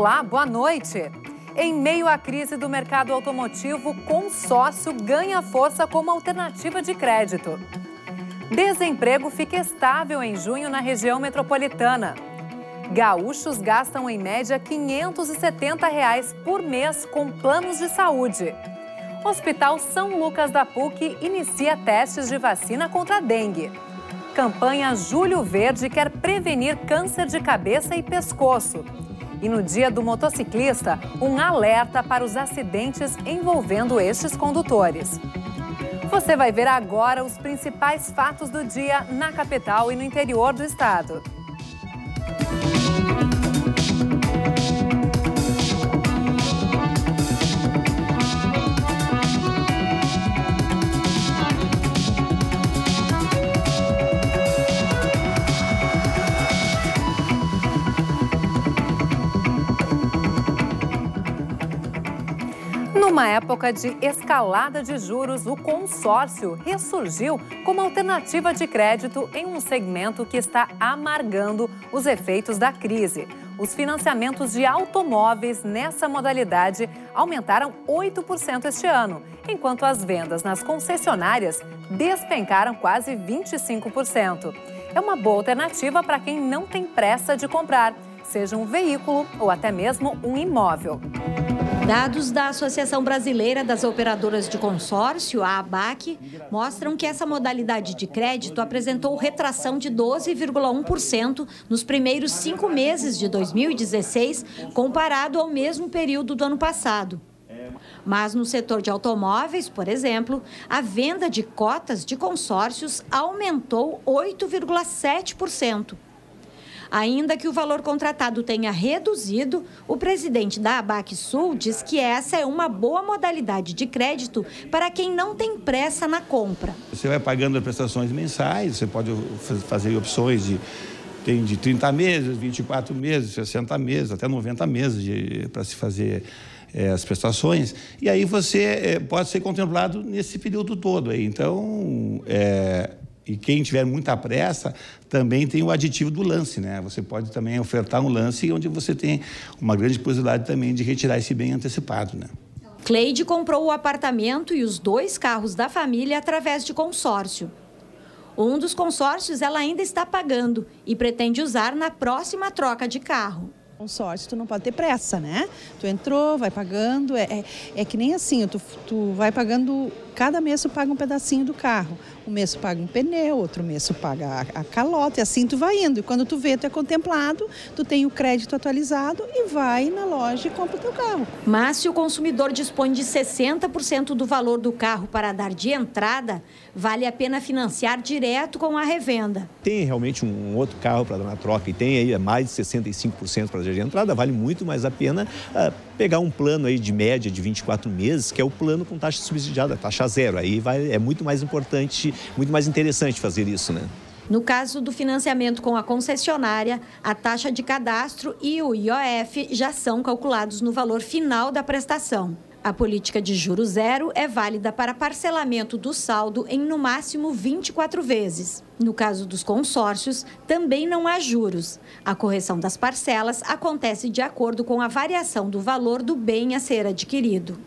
Olá, boa noite. Em meio à crise do mercado automotivo, consórcio ganha força como alternativa de crédito. Desemprego fica estável em junho na região metropolitana. Gaúchos gastam em média 570 reais por mês com planos de saúde. Hospital São Lucas da PUC inicia testes de vacina contra a dengue. Campanha Julho Verde quer prevenir câncer de cabeça e pescoço. E no dia do motociclista, um alerta para os acidentes envolvendo estes condutores. Você vai ver agora os principais fatos do dia na capital e no interior do estado. Época de escalada de juros, o consórcio ressurgiu como alternativa de crédito em um segmento que está amargando os efeitos da crise. Os financiamentos de automóveis nessa modalidade aumentaram 8% este ano, enquanto as vendas nas concessionárias despencaram quase 25%. É uma boa alternativa para quem não tem pressa de comprar, seja um veículo ou até mesmo um imóvel. Dados da Associação Brasileira das Operadoras de Consórcio, a ABAC, mostram que essa modalidade de crédito apresentou retração de 12,1% nos primeiros cinco meses de 2016, comparado ao mesmo período do ano passado. Mas no setor de automóveis, por exemplo, a venda de cotas de consórcios aumentou 8,7%. Ainda que o valor contratado tenha reduzido, o presidente da ABAC Sul diz que essa é uma boa modalidade de crédito para quem não tem pressa na compra. Você vai pagando prestações mensais, você pode fazer opções de tem de 30 meses, 24 meses, 60 meses, até 90 meses para se fazer é, as prestações. E aí você é, pode ser contemplado nesse período todo. Aí. Então, é, e quem tiver muita pressa também tem o aditivo do lance, né? Você pode também ofertar um lance onde você tem uma grande possibilidade também de retirar esse bem antecipado, né? Cleide comprou o apartamento e os dois carros da família através de consórcio. Um dos consórcios ela ainda está pagando e pretende usar na próxima troca de carro. Consórcio, tu não pode ter pressa, né? Tu entrou, vai pagando, é, é, é que nem assim, tu, tu vai pagando cada mês tu paga um pedacinho do carro. Um mês tu paga um pneu, outro mês tu paga a, a calota, e assim tu vai indo. E quando tu vê, tu é contemplado, tu tem o crédito atualizado e vai na loja e compra o teu carro. Mas se o consumidor dispõe de 60% do valor do carro para dar de entrada, vale a pena financiar direto com a revenda. Tem realmente um outro carro para dar na troca e tem aí mais de 65% para dar de entrada, vale muito mais a pena uh, pegar um plano aí de média de 24 meses, que é o plano com taxa subsidiada, taxa zero. Aí vai, é muito mais importante, muito mais interessante fazer isso, né? No caso do financiamento com a concessionária, a taxa de cadastro e o IOF já são calculados no valor final da prestação. A política de juro zero é válida para parcelamento do saldo em no máximo 24 vezes. No caso dos consórcios, também não há juros. A correção das parcelas acontece de acordo com a variação do valor do bem a ser adquirido.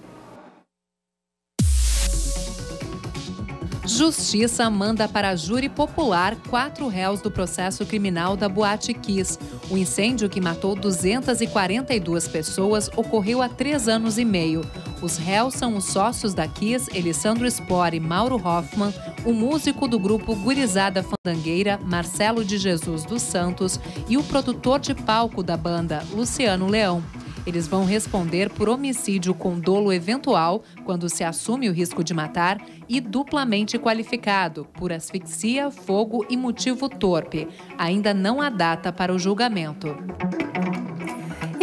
Justiça manda para júri popular quatro réus do processo criminal da Boate Kiss. O incêndio que matou 242 pessoas ocorreu há três anos e meio. Os réus são os sócios da Kiss, Elisandro Spore e Mauro Hoffman, o músico do grupo Gurizada Fandangueira, Marcelo de Jesus dos Santos e o produtor de palco da banda, Luciano Leão. Eles vão responder por homicídio com dolo eventual, quando se assume o risco de matar, e duplamente qualificado, por asfixia, fogo e motivo torpe. Ainda não há data para o julgamento.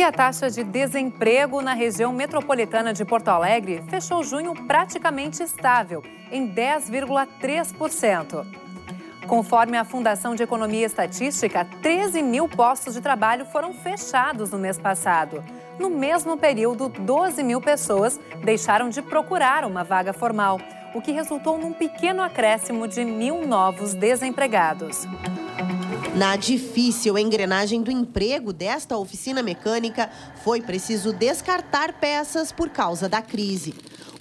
E a taxa de desemprego na região metropolitana de Porto Alegre fechou junho praticamente estável, em 10,3%. Conforme a Fundação de Economia e Estatística, 13 mil postos de trabalho foram fechados no mês passado. No mesmo período, 12 mil pessoas deixaram de procurar uma vaga formal, o que resultou num pequeno acréscimo de mil novos desempregados. Na difícil engrenagem do emprego desta oficina mecânica, foi preciso descartar peças por causa da crise.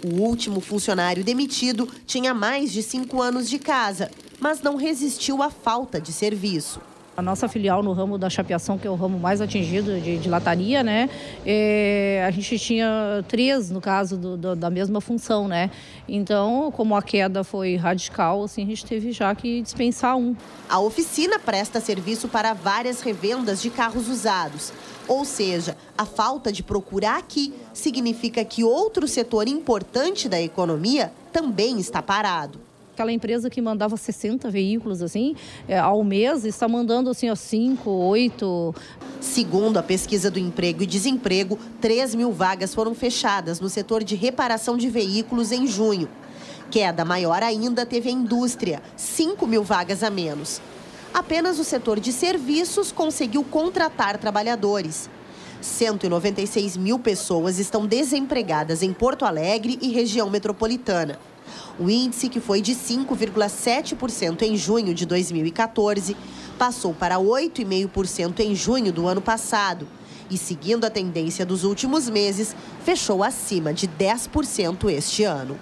O último funcionário demitido tinha mais de cinco anos de casa, mas não resistiu à falta de serviço. A nossa filial no ramo da chapeação, que é o ramo mais atingido de, de lataria, né? É, a gente tinha três, no caso, do, do, da mesma função, né? Então, como a queda foi radical, assim, a gente teve já que dispensar um. A oficina presta serviço para várias revendas de carros usados. Ou seja, a falta de procura aqui significa que outro setor importante da economia também está parado aquela empresa que mandava 60 veículos assim é, ao mês está mandando assim ó 5, 8. Segundo a pesquisa do emprego e desemprego, 3 mil vagas foram fechadas no setor de reparação de veículos em junho. Queda maior ainda teve a indústria, 5 mil vagas a menos. Apenas o setor de serviços conseguiu contratar trabalhadores. 196 mil pessoas estão desempregadas em Porto Alegre e região metropolitana. O índice, que foi de 5,7% em junho de 2014, passou para 8,5% em junho do ano passado. E, seguindo a tendência dos últimos meses, fechou acima de 10% este ano.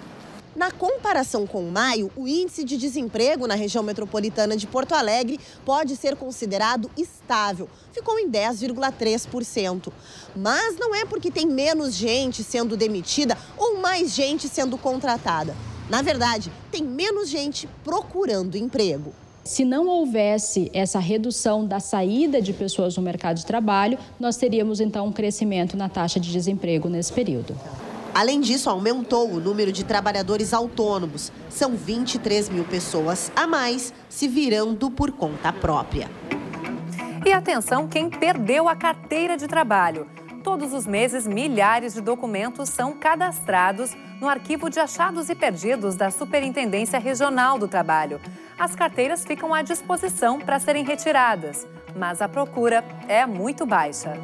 Na comparação com maio, o índice de desemprego na região metropolitana de Porto Alegre pode ser considerado estável. Ficou em 10,3%. Mas não é porque tem menos gente sendo demitida ou mais gente sendo contratada. Na verdade, tem menos gente procurando emprego. Se não houvesse essa redução da saída de pessoas no mercado de trabalho, nós teríamos então um crescimento na taxa de desemprego nesse período. Além disso, aumentou o número de trabalhadores autônomos. São 23 mil pessoas a mais se virando por conta própria. E atenção, quem perdeu a carteira de trabalho. Todos os meses, milhares de documentos são cadastrados no arquivo de achados e perdidos da Superintendência Regional do Trabalho. As carteiras ficam à disposição para serem retiradas, mas a procura é muito baixa.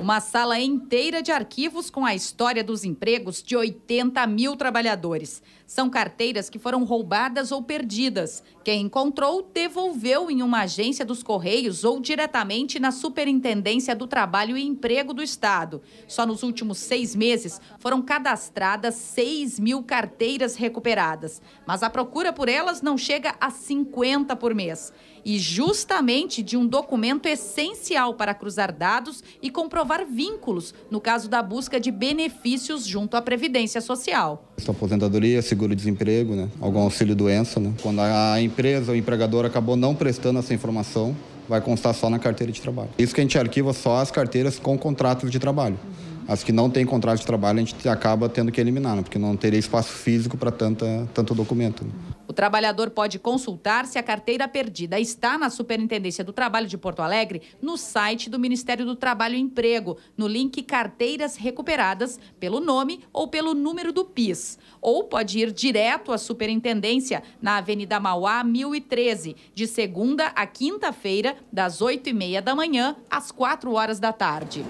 Uma sala inteira de arquivos com a história dos empregos de 80 mil trabalhadores. São carteiras que foram roubadas ou perdidas. Quem encontrou devolveu em uma agência dos Correios ou diretamente na Superintendência do Trabalho e Emprego do Estado. Só nos últimos seis meses foram cadastradas 6 mil carteiras recuperadas. Mas a procura por elas não chega a 50 por mês e justamente de um documento essencial para cruzar dados e comprovar vínculos no caso da busca de benefícios junto à Previdência Social. Aposentadoria, seguro-desemprego, né? algum auxílio-doença. Né? Quando a empresa, o empregador acabou não prestando essa informação, vai constar só na carteira de trabalho. Isso que a gente arquiva só as carteiras com contratos de trabalho. As que não têm contrato de trabalho, a gente acaba tendo que eliminar, né? porque não teria espaço físico para tanto documento. Né? O trabalhador pode consultar se a carteira perdida está na Superintendência do Trabalho de Porto Alegre no site do Ministério do Trabalho e Emprego, no link Carteiras Recuperadas, pelo nome ou pelo número do PIS. Ou pode ir direto à Superintendência, na Avenida Mauá, 1013, de segunda a quinta-feira, das 8h30 da manhã às 4 horas da tarde.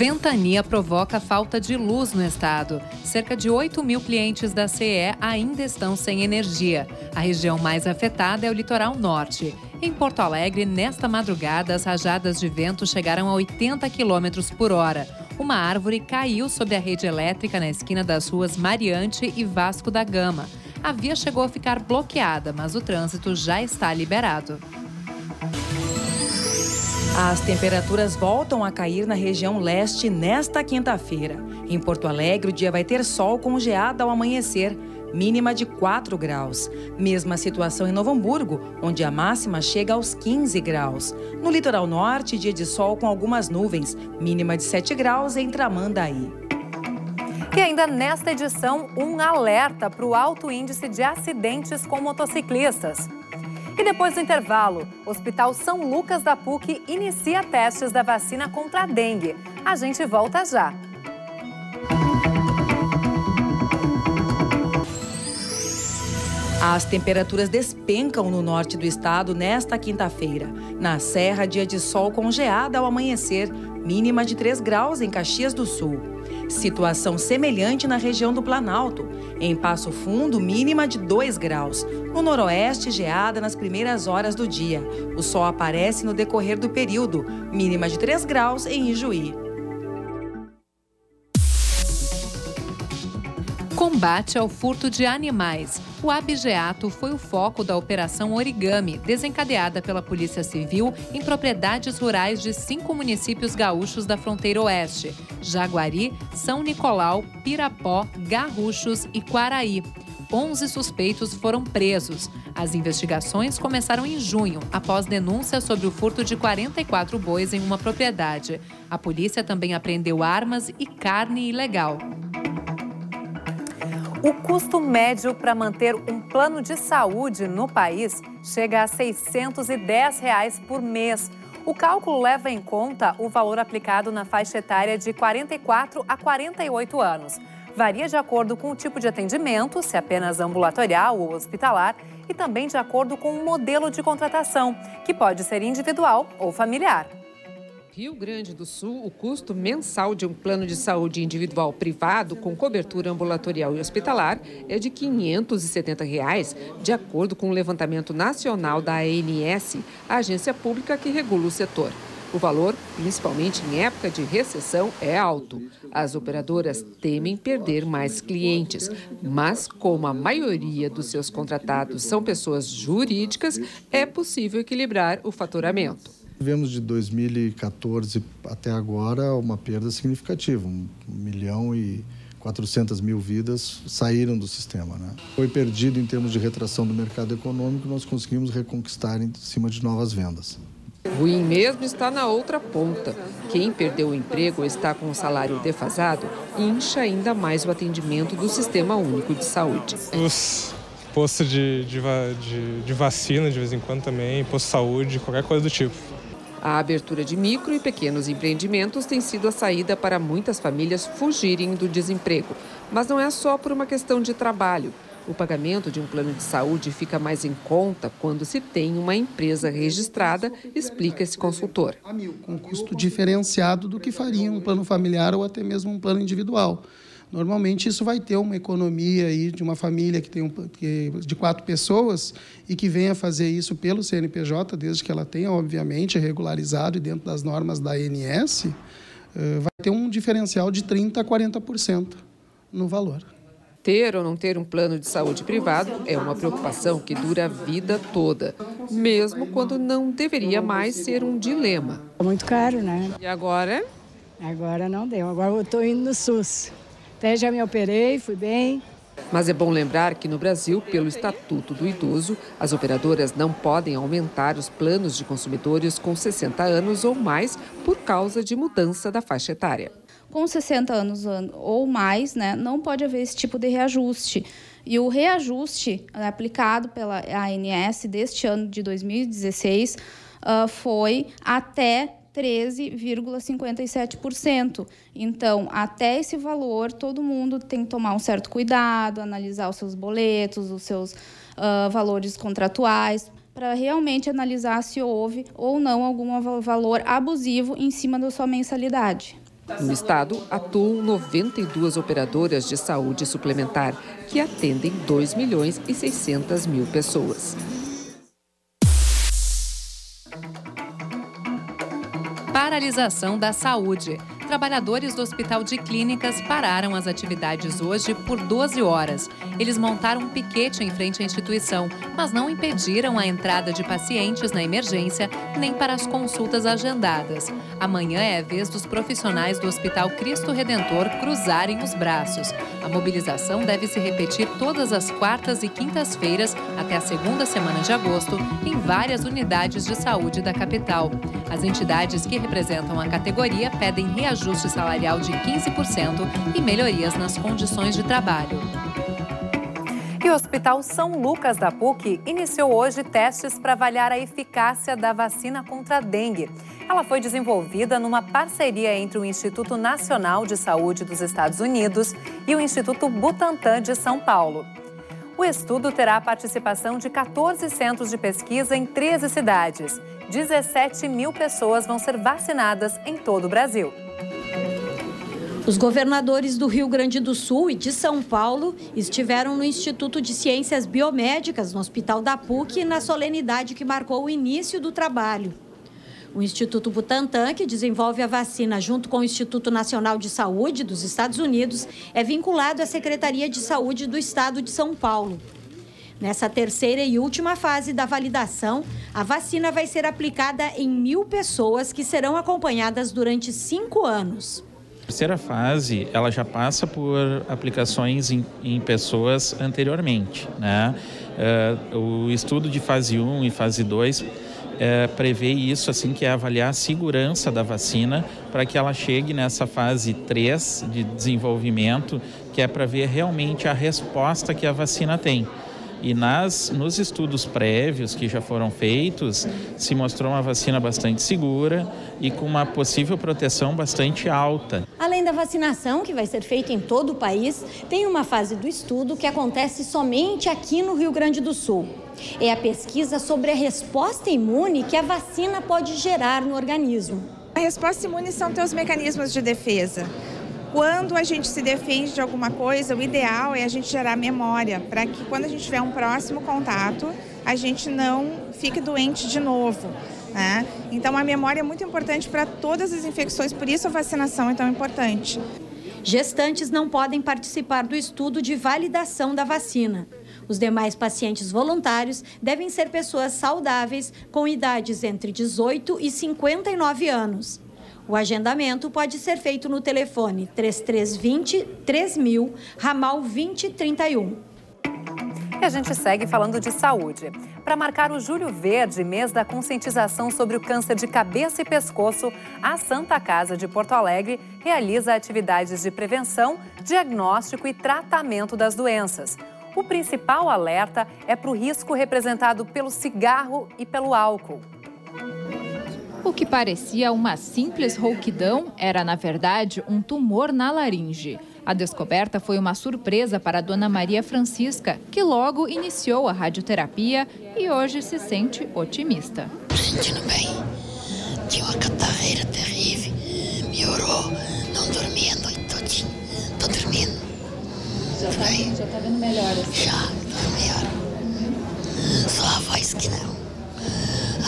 Ventania provoca falta de luz no estado. Cerca de 8 mil clientes da CE ainda estão sem energia. A região mais afetada é o litoral norte. Em Porto Alegre, nesta madrugada, as rajadas de vento chegaram a 80 km por hora. Uma árvore caiu sobre a rede elétrica na esquina das ruas Mariante e Vasco da Gama. A via chegou a ficar bloqueada, mas o trânsito já está liberado. As temperaturas voltam a cair na região leste nesta quinta-feira. Em Porto Alegre, o dia vai ter sol com geada ao amanhecer, mínima de 4 graus. Mesma situação em Novo Hamburgo, onde a máxima chega aos 15 graus. No litoral norte, dia de sol com algumas nuvens, mínima de 7 graus em Tramandaí. E ainda nesta edição, um alerta para o alto índice de acidentes com motociclistas. E depois do intervalo, o Hospital São Lucas da PUC inicia testes da vacina contra a dengue. A gente volta já. As temperaturas despencam no norte do estado nesta quinta-feira. Na Serra, dia de sol com geada ao amanhecer, mínima de 3 graus em Caxias do Sul. Situação semelhante na região do Planalto. Em Passo Fundo, mínima de 2 graus. No noroeste, geada nas primeiras horas do dia. O sol aparece no decorrer do período, mínima de 3 graus em Ijuí. Combate ao furto de animais. O abigeato foi o foco da Operação Origami, desencadeada pela Polícia Civil em propriedades rurais de cinco municípios gaúchos da fronteira oeste: Jaguari, São Nicolau, Pirapó, Garruchos e Quaraí. 11 suspeitos foram presos. As investigações começaram em junho, após denúncias sobre o furto de 44 bois em uma propriedade. A polícia também apreendeu armas e carne ilegal. O custo médio para manter um plano de saúde no país chega a 610 reais por mês. O cálculo leva em conta o valor aplicado na faixa etária de 44 a 48 anos. Varia de acordo com o tipo de atendimento, se apenas ambulatorial ou hospitalar, e também de acordo com o modelo de contratação, que pode ser individual ou familiar. Rio Grande do Sul, o custo mensal de um plano de saúde individual privado com cobertura ambulatorial e hospitalar é de 570 reais, de acordo com o levantamento nacional da ANS, a agência pública que regula o setor. O valor, principalmente em época de recessão, é alto. As operadoras temem perder mais clientes, mas como a maioria dos seus contratados são pessoas jurídicas, é possível equilibrar o faturamento. Tivemos de 2014 até agora uma perda significativa, um milhão e 400 mil vidas saíram do sistema. Né? Foi perdido em termos de retração do mercado econômico, nós conseguimos reconquistar em cima de novas vendas. Ruim mesmo está na outra ponta. Quem perdeu o emprego ou está com o salário defasado incha ainda mais o atendimento do Sistema Único de Saúde. Os postos de, de, de, de vacina de vez em quando também, posto de saúde, qualquer coisa do tipo. A abertura de micro e pequenos empreendimentos tem sido a saída para muitas famílias fugirem do desemprego. Mas não é só por uma questão de trabalho. O pagamento de um plano de saúde fica mais em conta quando se tem uma empresa registrada, explica esse consultor. Com custo diferenciado do que faria um plano familiar ou até mesmo um plano individual. Normalmente isso vai ter uma economia aí de uma família que tem um, que, de quatro pessoas e que venha fazer isso pelo CNPJ, desde que ela tenha, obviamente, regularizado e dentro das normas da ANS, uh, vai ter um diferencial de 30% a 40% no valor. Ter ou não ter um plano de saúde privado é uma preocupação que dura a vida toda, mesmo quando não deveria mais ser um dilema. É muito caro, né? E agora? Agora não deu. Agora eu estou indo no SUS. Até já me operei, fui bem. Mas é bom lembrar que no Brasil, pelo Estatuto do Idoso, as operadoras não podem aumentar os planos de consumidores com 60 anos ou mais por causa de mudança da faixa etária. Com 60 anos ou mais, né, não pode haver esse tipo de reajuste. E o reajuste né, aplicado pela ANS deste ano de 2016 uh, foi até 13,57%. Então, até esse valor, todo mundo tem que tomar um certo cuidado, analisar os seus boletos, os seus uh, valores contratuais, para realmente analisar se houve ou não algum valor abusivo em cima da sua mensalidade. No estado, atuam 92 operadoras de saúde suplementar, que atendem 2 milhões e 600 mil pessoas. Paralisação da saúde. Trabalhadores do Hospital de Clínicas pararam as atividades hoje por 12 horas. Eles montaram um piquete em frente à instituição, mas não impediram a entrada de pacientes na emergência nem para as consultas agendadas. Amanhã é a vez dos profissionais do Hospital Cristo Redentor cruzarem os braços. A mobilização deve se repetir todas as quartas e quintas-feiras até a segunda semana de agosto em várias unidades de saúde da capital. As entidades que representam a categoria pedem reajuste reajuste salarial de 15% e melhorias nas condições de trabalho. E o Hospital São Lucas da PUC iniciou hoje testes para avaliar a eficácia da vacina contra a dengue. Ela foi desenvolvida numa parceria entre o Instituto Nacional de Saúde dos Estados Unidos e o Instituto Butantan de São Paulo. O estudo terá a participação de 14 centros de pesquisa em 13 cidades. 17 mil pessoas vão ser vacinadas em todo o Brasil. Os governadores do Rio Grande do Sul e de São Paulo estiveram no Instituto de Ciências Biomédicas, no Hospital da PUC, na solenidade que marcou o início do trabalho. O Instituto Butantan, que desenvolve a vacina junto com o Instituto Nacional de Saúde dos Estados Unidos, é vinculado à Secretaria de Saúde do Estado de São Paulo. Nessa terceira e última fase da validação, a vacina vai ser aplicada em mil pessoas que serão acompanhadas durante cinco anos terceira fase ela já passa por aplicações em, em pessoas anteriormente. Né? Uh, o estudo de fase 1 e fase 2 uh, eh, prevê isso, assim, que é avaliar a segurança da vacina para que ela chegue nessa fase 3 de desenvolvimento, que é para ver realmente a resposta que a vacina tem. E nas, nos estudos prévios que já foram feitos, se mostrou uma vacina bastante segura e com uma possível proteção bastante alta. Além da vacinação, que vai ser feita em todo o país, tem uma fase do estudo que acontece somente aqui no Rio Grande do Sul. É a pesquisa sobre a resposta imune que a vacina pode gerar no organismo. A resposta imune são teus mecanismos de defesa. Quando a gente se defende de alguma coisa, o ideal é a gente gerar memória, para que quando a gente tiver um próximo contato, a gente não fique doente de novo. Né? Então, a memória é muito importante para todas as infecções, por isso a vacinação é tão importante. Gestantes não podem participar do estudo de validação da vacina. Os demais pacientes voluntários devem ser pessoas saudáveis com idades entre 18 e 59 anos. O agendamento pode ser feito no telefone 3320 3000, ramal 2031. E a gente segue falando de saúde. Para marcar o Julho Verde, mês da conscientização sobre o câncer de cabeça e pescoço, a Santa Casa de Porto Alegre realiza atividades de prevenção, diagnóstico e tratamento das doenças. O principal alerta é para o risco representado pelo cigarro e pelo álcool. O que parecia uma simples rouquidão era, na verdade, um tumor na laringe. A descoberta foi uma surpresa para a dona Maria Francisca, que logo iniciou a radioterapia e hoje se sente otimista. Sentindo bem. Tinha uma catarreira terrível. Melhorou. Não dormia a noite todinha. Tô dormindo. Já está já tá vendo melhor? Assim. Já, melhor. Só a voz que não.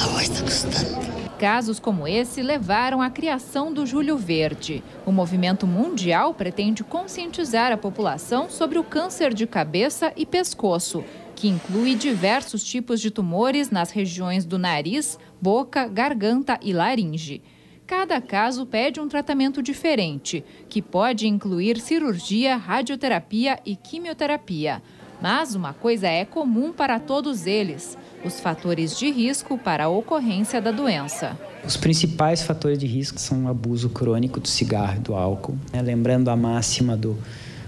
A voz está custando. Casos como esse levaram à criação do Julho Verde. O movimento mundial pretende conscientizar a população sobre o câncer de cabeça e pescoço, que inclui diversos tipos de tumores nas regiões do nariz, boca, garganta e laringe. Cada caso pede um tratamento diferente, que pode incluir cirurgia, radioterapia e quimioterapia. Mas uma coisa é comum para todos eles: os fatores de risco para a ocorrência da doença. Os principais fatores de risco são o abuso crônico do cigarro e do álcool. Né? Lembrando a máxima do,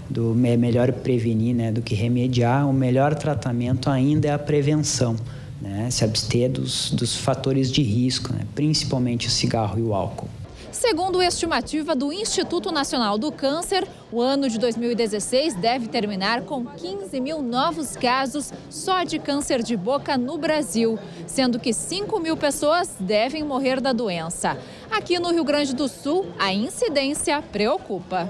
do é melhor prevenir né, do que remediar, o melhor tratamento ainda é a prevenção. Né? Se abster dos, dos fatores de risco, né? principalmente o cigarro e o álcool. Segundo a estimativa do Instituto Nacional do Câncer, o ano de 2016 deve terminar com 15 mil novos casos só de câncer de boca no Brasil, sendo que 5 mil pessoas devem morrer da doença. Aqui no Rio Grande do Sul, a incidência preocupa.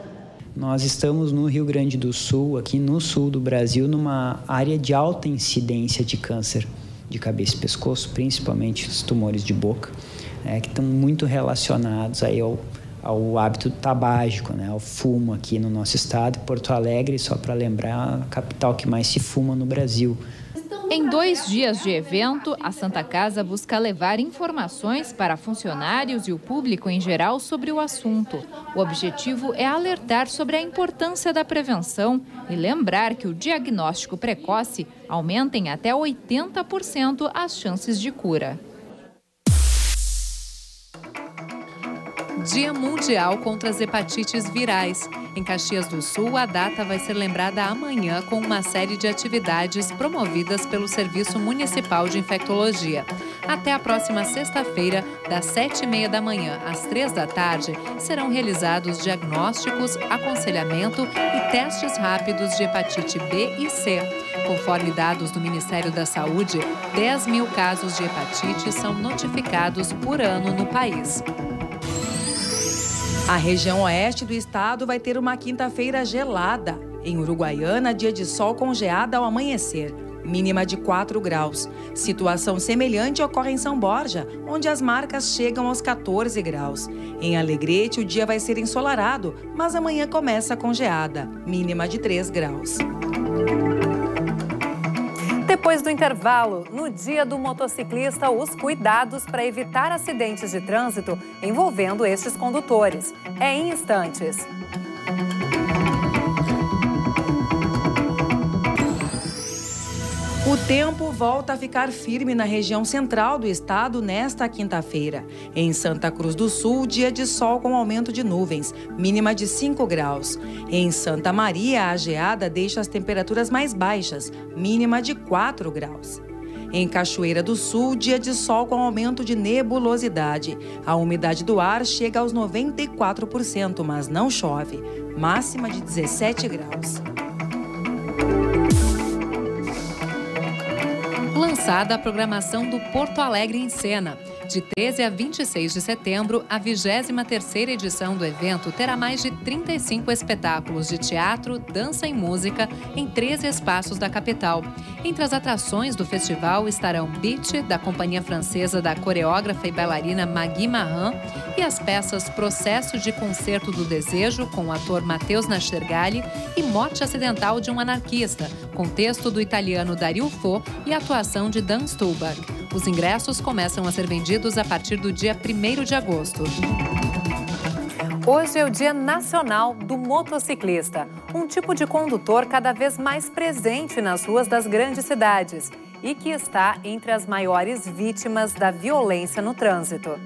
Nós estamos no Rio Grande do Sul, aqui no sul do Brasil, numa área de alta incidência de câncer de cabeça e pescoço, principalmente os tumores de boca né, que estão muito relacionados aí ao, ao hábito tabágico, né, ao fumo aqui no nosso estado. Porto Alegre, só para lembrar, a capital que mais se fuma no Brasil. Em dois dias de evento, a Santa Casa busca levar informações para funcionários e o público em geral sobre o assunto. O objetivo é alertar sobre a importância da prevenção e lembrar que o diagnóstico precoce aumenta em até 80% as chances de cura. Dia Mundial contra as Hepatites Virais. Em Caxias do Sul, a data vai ser lembrada amanhã com uma série de atividades promovidas pelo Serviço Municipal de Infectologia. Até a próxima sexta-feira, das sete e meia da manhã às três da tarde, serão realizados diagnósticos, aconselhamento e testes rápidos de hepatite B e C. Conforme dados do Ministério da Saúde, 10 mil casos de hepatite são notificados por ano no país. A região oeste do estado vai ter uma quinta-feira gelada. Em Uruguaiana, dia de sol com geada ao amanhecer, mínima de 4 graus. Situação semelhante ocorre em São Borja, onde as marcas chegam aos 14 graus. Em Alegrete, o dia vai ser ensolarado, mas amanhã começa com geada, mínima de 3 graus. Depois do intervalo, no dia do motociclista, os cuidados para evitar acidentes de trânsito envolvendo estes condutores. É em instantes. O tempo volta a ficar firme na região central do estado nesta quinta-feira. Em Santa Cruz do Sul, dia de sol com aumento de nuvens, mínima de 5 graus. Em Santa Maria, a geada deixa as temperaturas mais baixas, mínima de 4 graus. Em Cachoeira do Sul, dia de sol com aumento de nebulosidade. A umidade do ar chega aos 94%, mas não chove. Máxima de 17 graus. Lançada a programação do Porto Alegre em Cena. De 13 a 26 de setembro, a 23ª edição do evento terá mais de 35 espetáculos de teatro, dança e música em 13 espaços da capital. Entre as atrações do festival estarão Beat, da companhia francesa da coreógrafa e bailarina Magui Marran, e as peças Processo de Concerto do Desejo, com o ator Matheus Nastergali, e Morte Acidental de um Anarquista, com texto do italiano Dario Fo e atuação de Dan Stulbach. Os ingressos começam a ser vendidos a partir do dia 1 de agosto. Hoje é o Dia Nacional do Motociclista, um tipo de condutor cada vez mais presente nas ruas das grandes cidades e que está entre as maiores vítimas da violência no trânsito.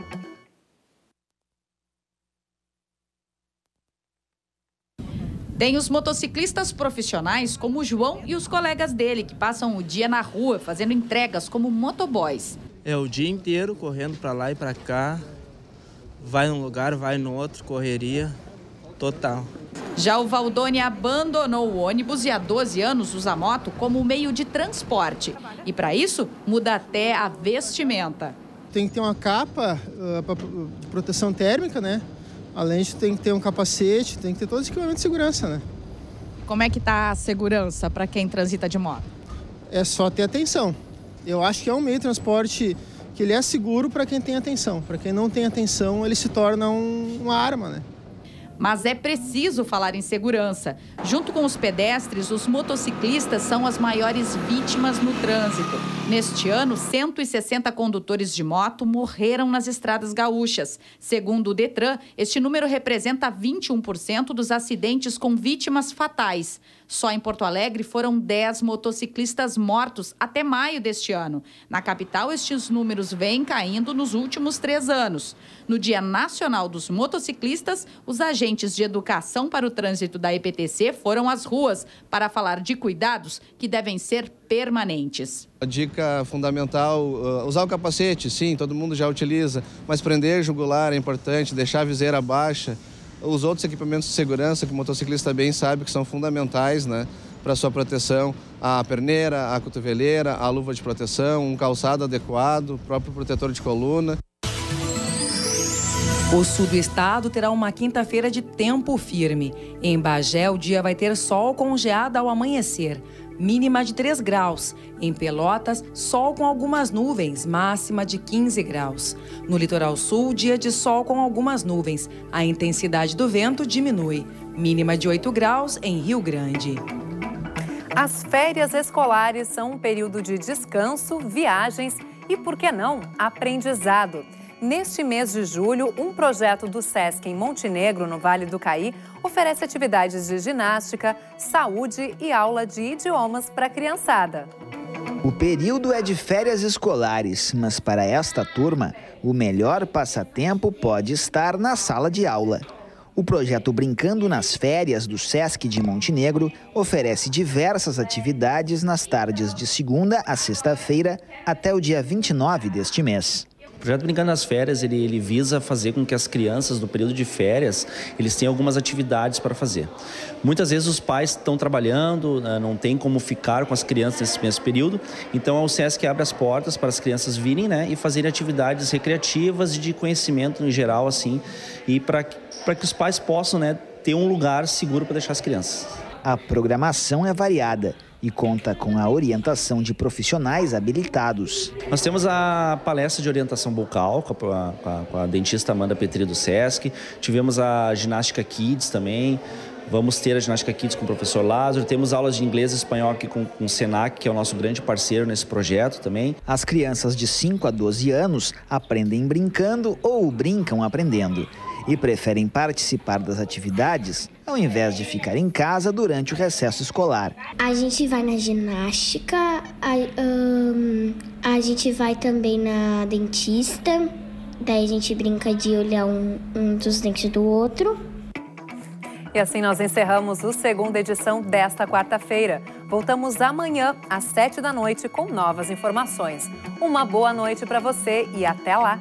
Tem os motociclistas profissionais, como o João e os colegas dele, que passam o dia na rua fazendo entregas como motoboys. É o dia inteiro correndo para lá e para cá, vai num lugar, vai no outro, correria total. Já o Valdone abandonou o ônibus e há 12 anos usa a moto como meio de transporte. E para isso, muda até a vestimenta. Tem que ter uma capa uh, de proteção térmica, né? Além de tem que ter um capacete, tem que ter todo esse equipamento de segurança, né? Como é que tá a segurança para quem transita de moto? É só ter atenção. Eu acho que é um meio de transporte que ele é seguro para quem tem atenção. Para quem não tem atenção, ele se torna um, uma arma, né? Mas é preciso falar em segurança. Junto com os pedestres, os motociclistas são as maiores vítimas no trânsito. Neste ano, 160 condutores de moto morreram nas estradas gaúchas. Segundo o Detran, este número representa 21% dos acidentes com vítimas fatais. Só em Porto Alegre foram 10 motociclistas mortos até maio deste ano. Na capital, estes números vêm caindo nos últimos três anos. No Dia Nacional dos Motociclistas, os agentes de educação para o trânsito da EPTC foram às ruas para falar de cuidados que devem ser permanentes. A dica fundamental, uh, usar o capacete, sim, todo mundo já utiliza, mas prender jugular é importante, deixar a viseira baixa. Os outros equipamentos de segurança que o motociclista bem sabe que são fundamentais, né? Para sua proteção, a perneira, a cotoveleira, a luva de proteção, um calçado adequado, o próprio protetor de coluna. O sul do estado terá uma quinta-feira de tempo firme. Em Bagé, o dia vai ter sol com geada ao amanhecer, mínima de 3 graus. Em Pelotas, sol com algumas nuvens, máxima de 15 graus. No litoral sul, dia de sol com algumas nuvens. A intensidade do vento diminui, mínima de 8 graus em Rio Grande. As férias escolares são um período de descanso, viagens e, por que não, aprendizado. Neste mês de julho, um projeto do SESC em Montenegro, no Vale do Caí, oferece atividades de ginástica, saúde e aula de idiomas para a criançada. O período é de férias escolares, mas para esta turma, o melhor passatempo pode estar na sala de aula. O projeto Brincando nas Férias do SESC de Montenegro oferece diversas atividades nas tardes de segunda a sexta-feira até o dia 29 deste mês. O projeto Brincando nas Férias, ele, ele visa fazer com que as crianças, no período de férias, eles tenham algumas atividades para fazer. Muitas vezes os pais estão trabalhando, né, não tem como ficar com as crianças nesse mesmo período, então o SESC abre as portas para as crianças virem né, e fazerem atividades recreativas e de conhecimento em geral, assim, e para que os pais possam né, ter um lugar seguro para deixar as crianças. A programação é variada e conta com a orientação de profissionais habilitados. Nós temos a palestra de orientação bucal com a, com a, com a dentista Amanda Petri do SESC, tivemos a ginástica Kids também, Vamos ter a ginástica kids com o professor Lázaro. Temos aulas de inglês e espanhol aqui com, com o Senac, que é o nosso grande parceiro nesse projeto também. As crianças de 5 a 12 anos aprendem brincando ou brincam aprendendo e preferem participar das atividades ao invés de ficar em casa durante o recesso escolar. A gente vai na ginástica, a, um, a gente vai também na dentista, daí a gente brinca de olhar um, um dos dentes do outro. E assim nós encerramos a segunda edição desta quarta-feira. Voltamos amanhã, às sete da noite, com novas informações. Uma boa noite para você e até lá!